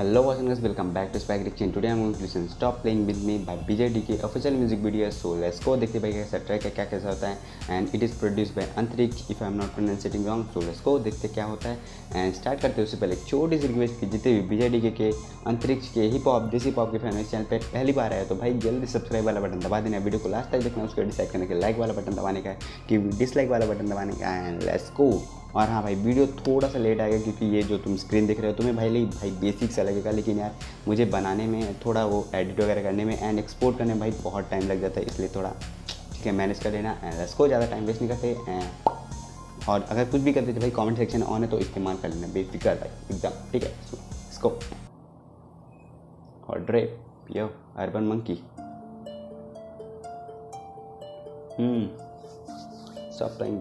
Hello listeners, welcome back to Spike Diction. Today I'm going to listen Playing With Me by BJ DK official music video. So let's go देखते भाई कैसा track है क्या कैसा होता है. And it is produce by Antariksh if I am not pronouncing wrong so let's go देखते क्या होता है. एंड स्टार्ट करते उससे पहले छोटी सी रिक्वेस्ट की जितने भी बीजे डी के अंतरिक्ष के हिप हॉप देसी पॉप के फ़ैन चैनल पर पहली बार आया तो भाई जल्दी सब्सक्राइब वाला बटन दबा देना वीडियो को लास्ट तक देखना उसको डिसाइड करने के लाइक वाला बटन दबाने का है कि डिसलाइक वाला बटन दबाने का एंड लेट्स गो और हाँ भाई वीडियो थोड़ा सा लेट आएगा क्योंकि ये जो तुम स्क्रीन देख रहे हो, तुम्हें भाई नहीं भाई बेसिक सा लगेगा, लेकिन यार मुझे बनाने में, थोड़ा वो एडिट वगैरह करने में एंड एक्सपोर्ट करने में भाई बहुत टाइम लग जाता है, इसलिए थोड़ा ठीक है मैनेज कर लेना एंड इसको ज़्यादा टाइम वेस्ट नहीं करते और अगर कुछ भी करते थे भाई कमेंट सेक्शन ऑन है तो इस्तेमाल कर लेना बेफिक्र भाई, एकदम, ठीक है इसको और drape yo urban monkey hmm सब time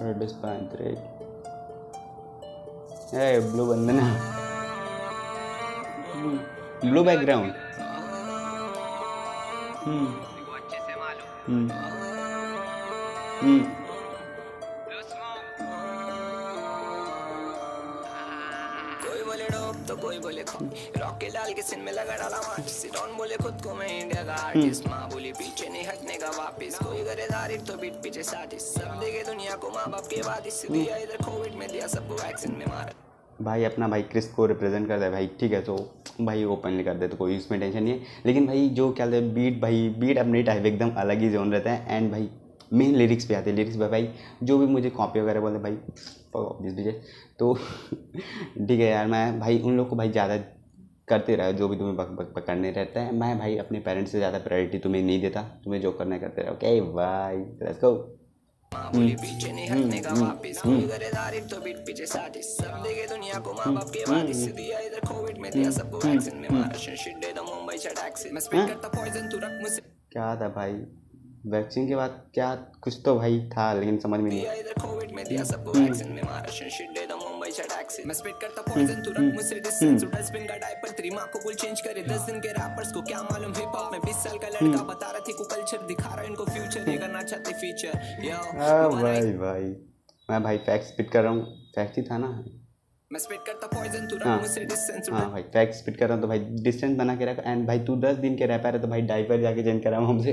Pant, right? Hey, blue bandana. Blue background. Hmm. Hmm. Hmm. कोई बोले तो कोई बोले खो रॉक के डाल के सिन में लगा डाला सिडॉन बोले खुद को मैं इंडिया का आर्टिस्ट माँ बोली कोई गरेदारी तो बीट पीछे साजिश। सब देखे दुनिया को माँ बाप के बाद इससे दिया इधर कोविड में दिया सबको वैक्सीन में मारा। भाई अपना भाई क्रिस को रिप्रेजेंट करता है भाई ठीक है तो भाई ओपनली कर दे तो कोई उसमें टेंशन नहीं है। लेकिन भाई जो क्या हैं बीट भाई बीट अपनी टाइप एकदम अलग ही जोन रहता है। एंड भाई मेन लिरिक्स पे आते हैं लिरिक्स पे भाई जो भी मुझे कॉपी वगैरह बोलते भाई दीजिए तो ठीक है यार मैं भाई उन लोग को भाई ज़्यादा करते रहो जो भी तुम्हें बक बक पकड़ने रहता है। मैं भाई अपने पेरेंट्स से ज़्यादा प्रायोरिटी तुम्हें नहीं देता तुम्हें जो करना है करते रहो। ओके भाई लेट्स गो पीछे नहीं हटने का वापिस कोई गरेदारी तो बीट पीछे साजिश सब देखे दुनिया को माँ बाप के बाद दिया इधर कोविड में दिया सबको वैक्सीन में मारा शिट दे दो मुंबई से टैक्सी मैं स्पीड करता पॉइजन तू रख मुझसे क्या था भाई? वैक्सीन के बाद क्या कुछ तो भाई था लेकिन समझ में नहीं इधर कोविड में दिया सबको वैक्सीन में मारा शिट दे दो मुंबई मैं स्पीड करता पॉइजन तू रख मुझसे डिस्टेंस डस्टबिन का डायपर तेरी माँ को बोल चेंज करे दस दिन के रैपर्स को क्या मालूम? हिप हॉप में बीस साल का लड़का बता रहा थी को कल्चर दिखा रहा इनको फ्यूचर ये करना चाहते फीचर यो भाई भाई। मैं भाई फैक्ट स्पिट कर रहा हूँ। फैक्ट ही था ना? मैं स्पीड करता पॉइजन तू हाँ। रख मुझसे डिस्टेंस हाँ भाई फैक्ट स्पिट कर रहा हूँ तो भाई डिस्टेंस बना के रखा। एंड भाई तू दस दिन के रैपर है तो भाई डाइपर जाके चेंज करा हमसे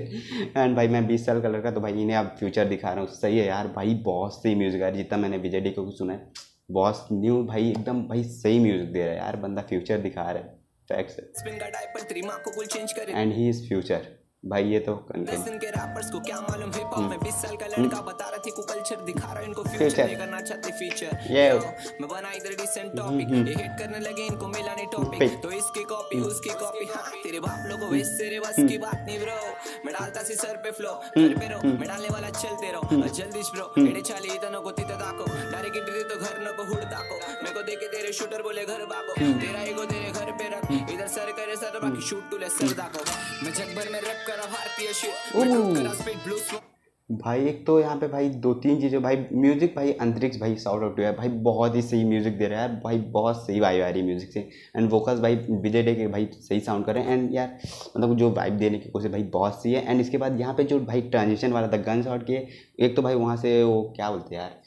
एंड भाई मैं बीस साल का लड़का तो भाई इन्हें अब फ्यूचर दिखा रहा हूँ। सही है यार भाई बहुत सही म्यूज़िक आ रहा है जितना मैंने विजय डी को सुना है। बहुत न्यू भाई एकदम भाई सही म्यूज़िक दे रहा है यार बंदा फ्यूचर दिखा रहा है फैक्ट स्पिन का डायपर तेरी माँ को बोल चेंज करे। एंड ही इज़ फ्यूचर भाई ये तो दस कंटेंट के रैपर्स को क्या मालूम हिप हॉप में बीस साल का लड़का बता रहा थी को कल्चर दिखा रहा इनको फ्यूचर Future. करना चाहते फीचर Yeah. मैं बना इधर डिसेंट टॉपिक ये हिट करने लगे इनको मिला नहीं टॉपिक तो इसकी कॉपी उसकी कॉपी हाँ तेरे बाप लोगों वेस्ट तेरे बस की बात नहीं ब्रो मैं डालता सी सर पे फ्लो घर पे रो मैं डालने वाला चलते रहो जल्दी ब्रो एडे चाली इतनो को तिते दाको डायरेक्ट इंटरी तो घर न को हुड़ दाको मेरे को देखे तेरे शूटर बोले घर बाबो तेरा ईगो तेरे घर पे रख इधर सर करे सर बाकी शूट टू ले सर दाको मैं जग भर में रैप करा भारतीय शिट मैं करा स्पीड ब्लू भाई, एक तो यहाँ पे भाई दो तीन चीज़ें, भाई म्यूज़िक भाई अंतरिक्ष भाई साउट आउट है। भाई बहुत ही सही म्यूज़िक दे रहा है। भाई बहुत सही वाइब आ रही है म्यूज़िक से। एंड वोकल्स भाई विजय डे के भाई सही साउंड कर रहे हैं। एंड यार मतलब जो वाइब देने की कोशिश, भाई बहुत सही है। एंड इसके बाद यहाँ पे जो भाई ट्रांजेक्शन वाला था गन शॉट के एक तो भाई वहाँ से वो क्या बोलते हैं यार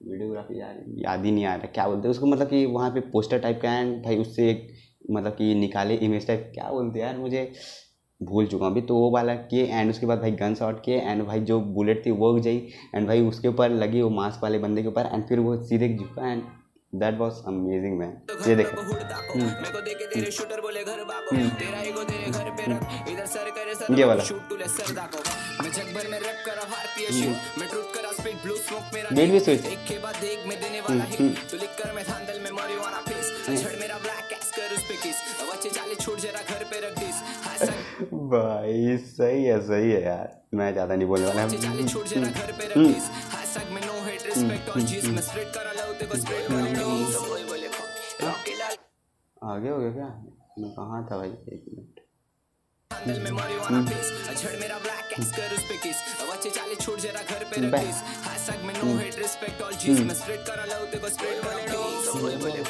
वीडियोग्राफी यार, याद ही नहीं आ रहा क्या बोलते हैं। उसको मतलब कि वहाँ पे पोस्टर टाइप का एंड भाई उससे एक मतलब कि निकाले इमेज टाइप क्या बोलते हैं यार मुझे? भूल चुका हूँ। अभी तो वो वाला किए एंड उसके बाद भाई गन शॉट किए एंड भाई जो बुलेट थी वो गई एंड भाई उसके ऊपर लगी वो मास्क वाले बंदे के ऊपर एंड फिर वो सीधे झुका and that was amazing man ये देखो। मेरे को देखे तेरे शूटर भाई सही है सही है यार। मैं ज़्यादा नहीं बोलने वाला। आगे हो गया क्या? मैं कहाँ था भाई? एक मिनट। हैंडल में marijuana फेस झड़ मेरा ब्लैक कैस कर उस पे किस अब चाले छोड़ जरा घर पे रख Back. हैशटैग में नो हेट रिस्पेक्ट और जीस में स्प्रेड करा लव ते को स्प्रेड कर दो तो कोई बोले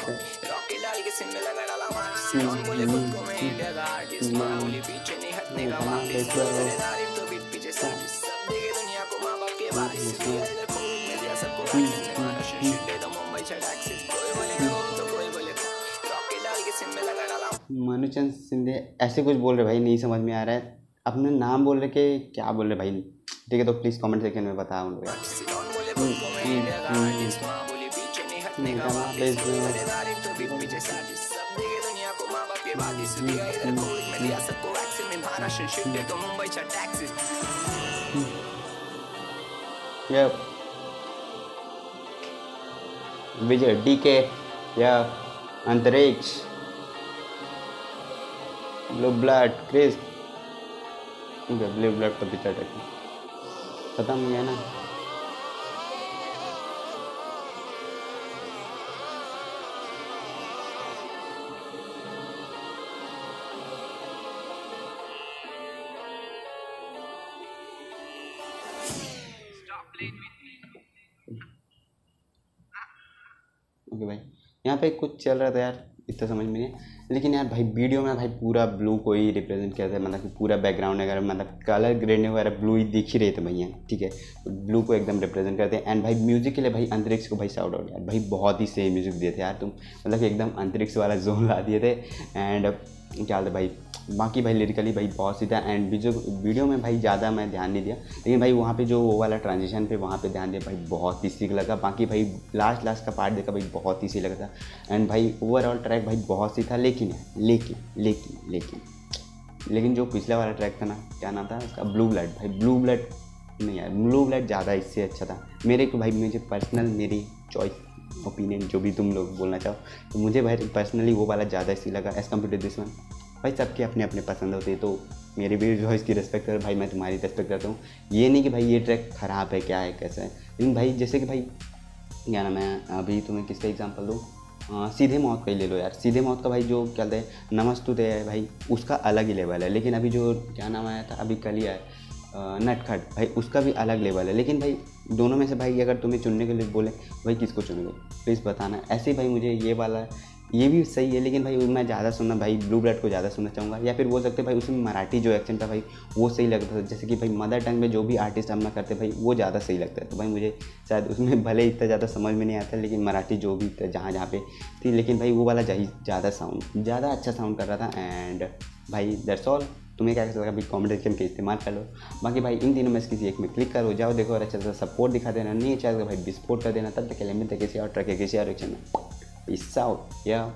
रॉक के के सिन में लगा डाला मार। सिलोन बोले खुद को मैं इंडिया का आर्टिस्ट माँ बोली पीछे नहीं हटने का वापिस तेरे नारी तो बीट पीछे साजिश सब देखे दुनिया को माँ बाप के बारिश दिया इधर मनुचंद सिंधे ऐसे कुछ बोल रहे भाई, नहीं समझ में आ रहा है। अपने नाम बोल रहे कि क्या बोल रहे भाई? ठीक है तो प्लीज़ कमेंट सेक्शन में बताओ उन लोग यार सिलोन बोले बुको में इंडिया का। आर्टिस्ट माँ बोली पीछे नहीं हटने का वापिस मजेदारी भी पीछे साजिश सब देखे दुनिया को माँ बाप के बातिस दिया इधर कोविड में दिया सबको वैक्सीन में महाराष्ट्र शिट दे मुंबईच्या टॅक्सीस Yep. विजय डी के या Antariksh blue blood Chris blue blood तो पिक्चर टैक खत्म हो गया ना? ओके भाई, यहाँ पे कुछ चल रहा था यार। इतना समझ में नहीं लेकिन यार भाई वीडियो में भाई पूरा ब्लू को ही रिप्रेजेंट करता है मतलब कि पूरा बैकग्राउंड वगैरह मतलब कलर ग्रेड वगैरह ब्लू ही दिख ही रहे थे भैया, ठीक है? ब्लू को एकदम रिप्रेजेंट करते हैं। एंड भाई म्यूज़िक के लिए भाई अंतरिक्ष को भाई साउट आउट यार, भाई बहुत ही सही म्यूज़िक दिए थे यार तुम मतलब कि एकदम अंतरिक्ष वाला जोन ला दिए थे। एंड क्या भाई बाकी भाई लिरिकली भाई बहुत सी था। एंड वीडियो वीडियो में भाई ज़्यादा मैं ध्यान नहीं दिया। लेकिन भाई वहाँ पे जो वो वाला ट्रांजिशन पे वहाँ पे ध्यान दिया, भाई बहुत ही सीख लगा। बाकी भाई लास्ट लास्ट का पार्ट देखा, भाई बहुत ही सी लगा था। एंड भाई ओवरऑल ट्रैक भाई बहुत सी था, लेकिन लेकिन लेकिन लेकिन लेकिन जो पिछला वाला ट्रैक था ना, क्या नाम था उसका? ब्लू ब्लड भाई ब्लू ब्लड नहीं यार ब्लू ब्लड ज़्यादा इससे अच्छा था। मेरे को भाई, मुझे पर्सनल मेरी चॉइस ओपिनियन जो भी तुम लोग बोलना चाहो तो मुझे भाई पर्सनली वो वाला ज़्यादा इसी लगा as compare to this one भाई, सबके अपने अपने पसंद होते हैं तो मेरी भी चॉइस की रिस्पेक्ट कर। भाई, मैं तुम्हारी रिस्पेक्ट करता हूँ। ये नहीं कि भाई ये ट्रैक ख़राब है, क्या है, कैसा है। लेकिन भाई, जैसे कि भाई, क्या नाम है, अभी तुम्हें किसका एग्ज़ाम्पल दूँ? सीधे मौत का ही ले लो यार। सीधे मौत का भाई जो क्या कहते हैं नमस्तुते है भाई, उसका अलग ही लेवल है। लेकिन अभी जो क्या नाम आया था, अभी कल ही आया नटखट, भाई, उसका भी अलग लेवल है। लेकिन भाई, दोनों में से भाई, अगर तुम्हें चुनने के लिए बोले, भाई, किसको चुनोगे? प्लीज़ बताना। ऐसे भाई, मुझे ये वाला ये भी सही है, लेकिन भाई मैं ज़्यादा सुनना, भाई ब्लू ब्लड को ज़्यादा सुनना चाहूँगा। या फिर बोल सकते भाई उसमें मराठी जो एक्सेंट था भाई, वो सही लगता था। जैसे कि भाई मदर टंग में जो भी आर्टिस्ट अपना करते, भाई वो ज़्यादा सही लगता है। तो भाई मुझे शायद उसमें भले इतना ज़्यादा समझ में नहीं आता, लेकिन मराठी जो भी था, जहाँ जहाँ पे थी, लेकिन भाई वो वाला ज़्यादा साउंड ज़्यादा अच्छा साउंड कर रहा था। एंड भाई दैट्स ऑल तुम्हें क्या कैसा लगा भाई कॉमेंट सेक्शन के इस्तेमाल कर लो। बाकी भाई इन दिनों में किसी एक में क्लिक करो, जाओ देखो और अच्छा सा सपोर्ट दिखा देना। नहीं अच्छा तो भाई डिस्पोर्ट कर देना। तब तक के लिए मिलते किसी और ट्रक के किसी और एक्शन में। Peace out. Yeah.